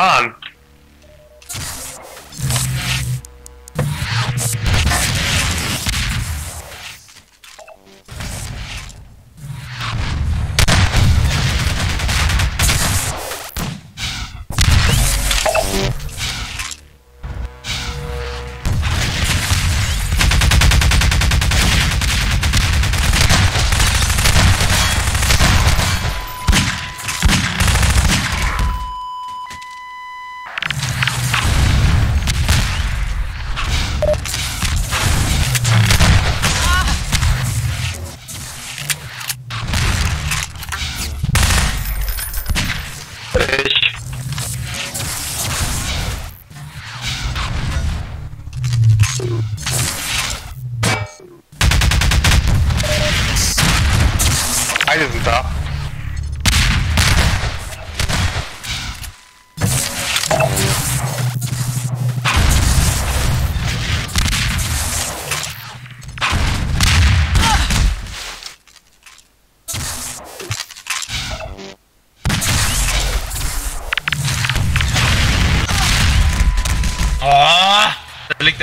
Mann!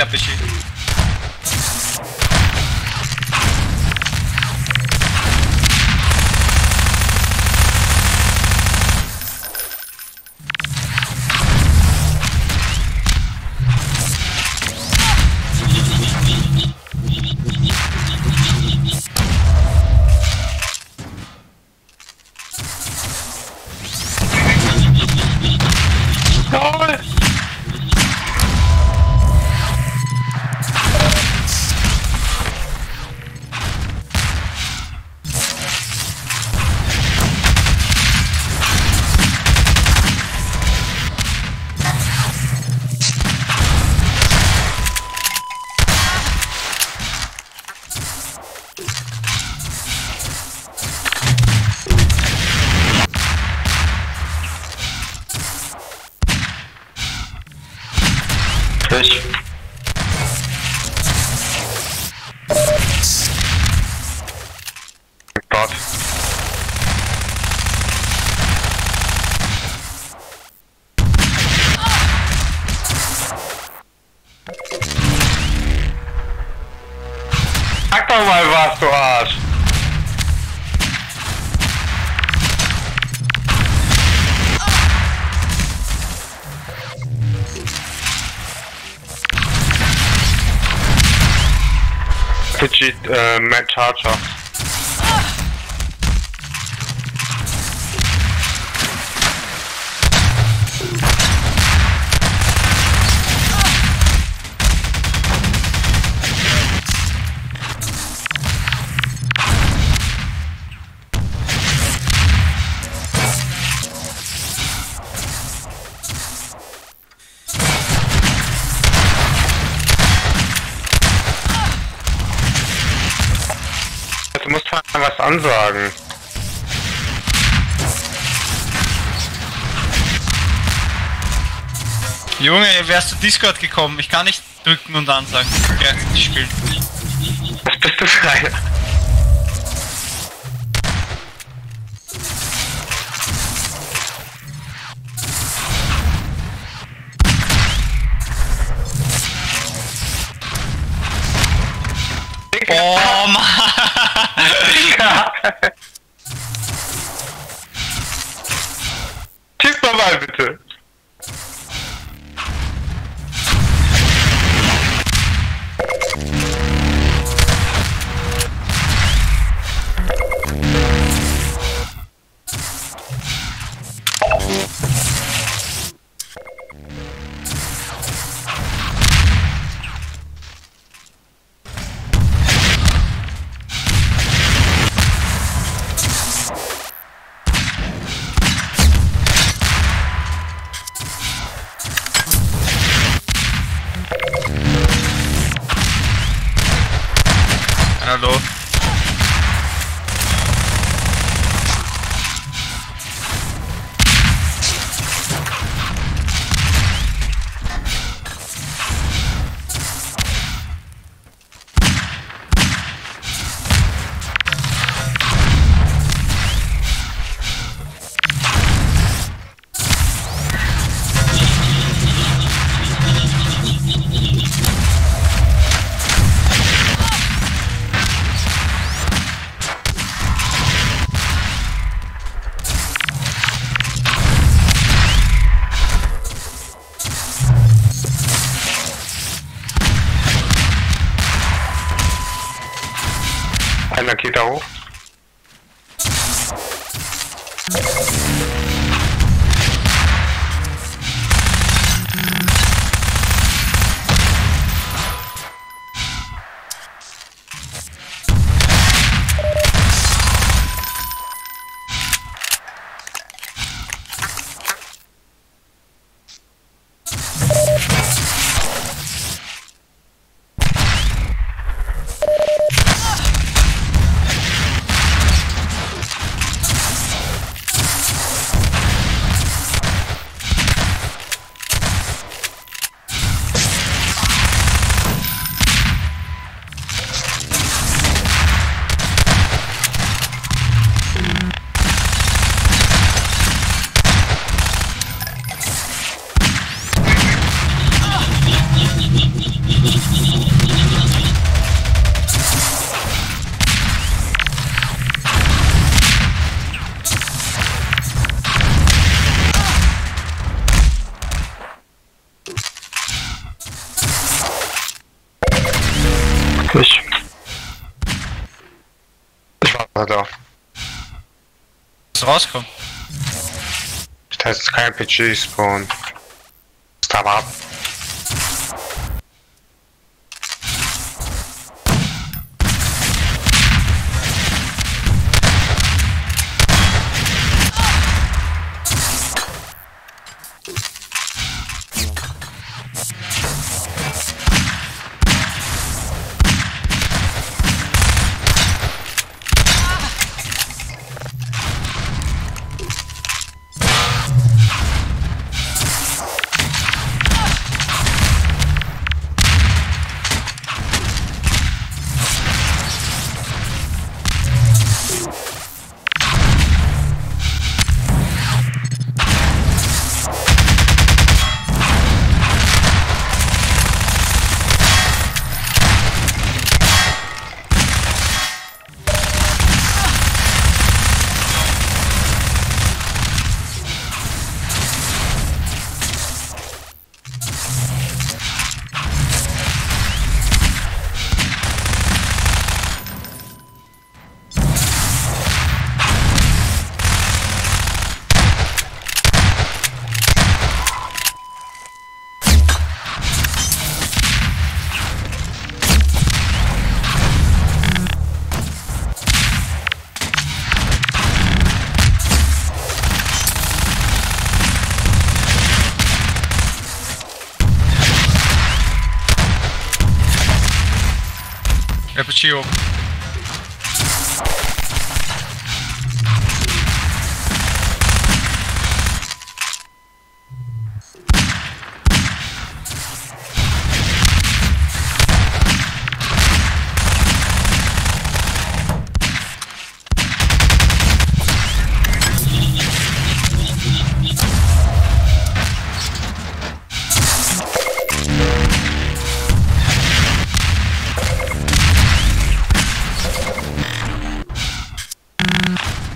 up at. Sag doch mal was, du Arsch! Fidget äh, Matt Charger. Ansagen. Junge, wer ist zu Discord gekommen? Ich kann nicht drücken und ansagen. Ja, ich spielen. Was bist du für einer? Oh Mann! Digga! Alô? rauskommen. Das heißt, es ist kein PG-Spawn. Stop up. Я включил. Mm-hmm.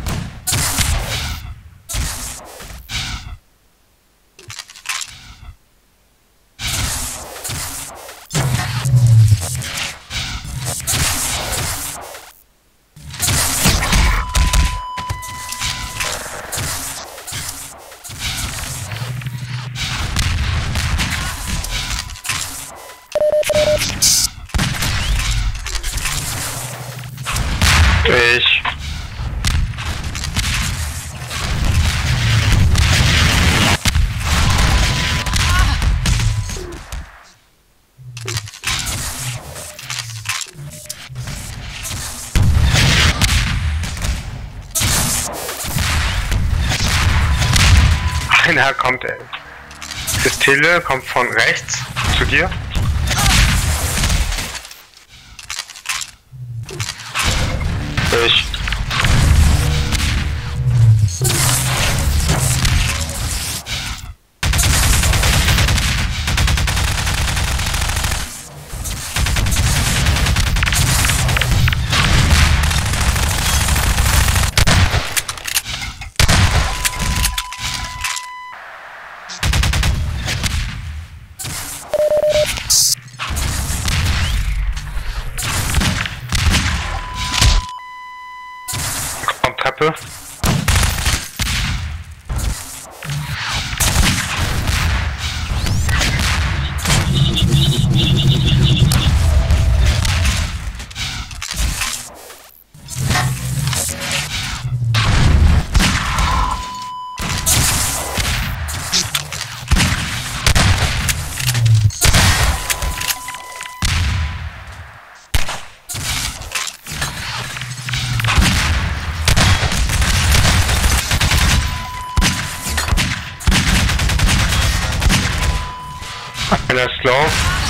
Einer kommt. äh, Das Tele kommt von rechts zu dir. Einer ist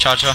下车。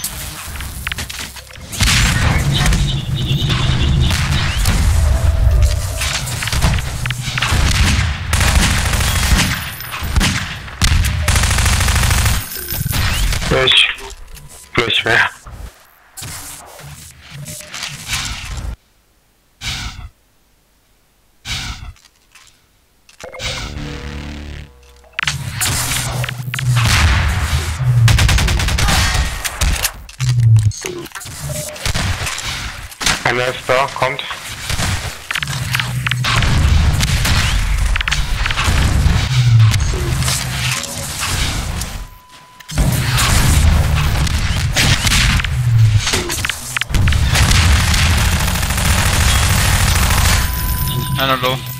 I don't know.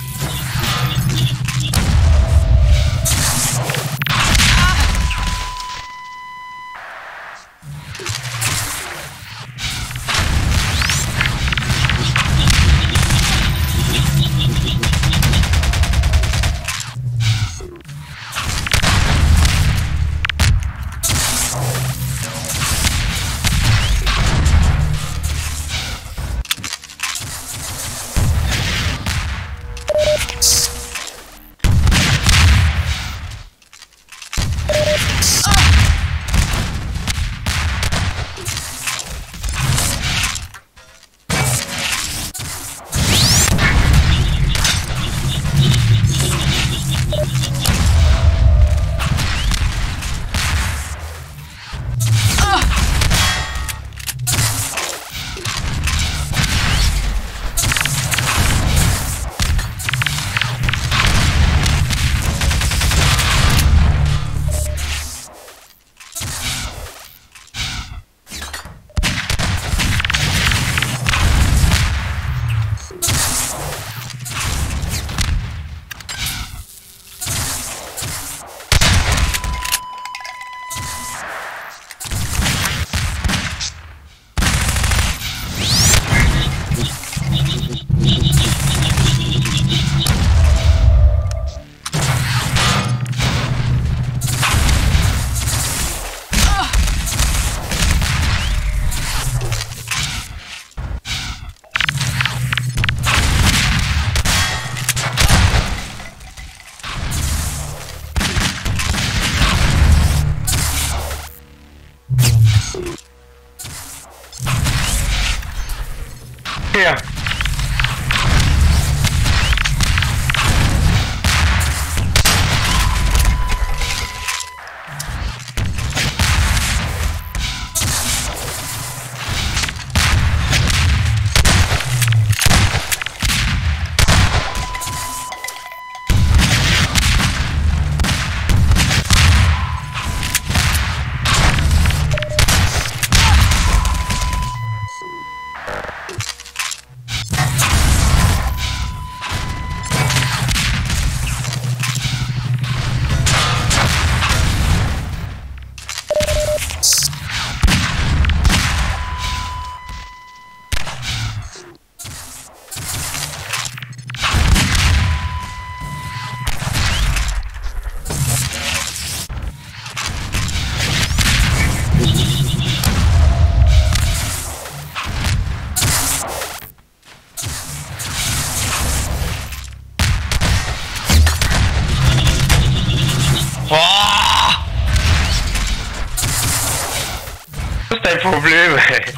problema. É.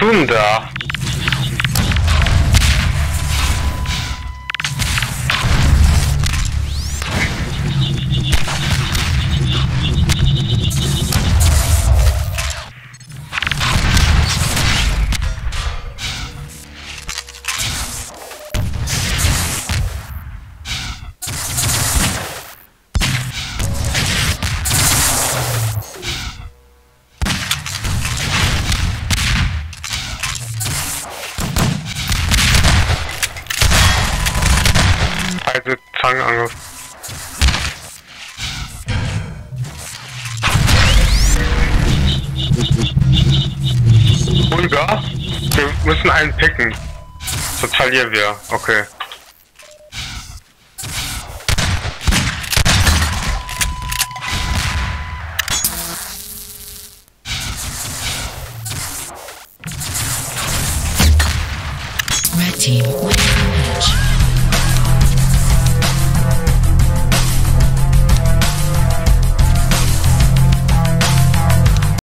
Was Also Zangenangriff. Holger, wir müssen einen picken. So verlieren wir. Okay.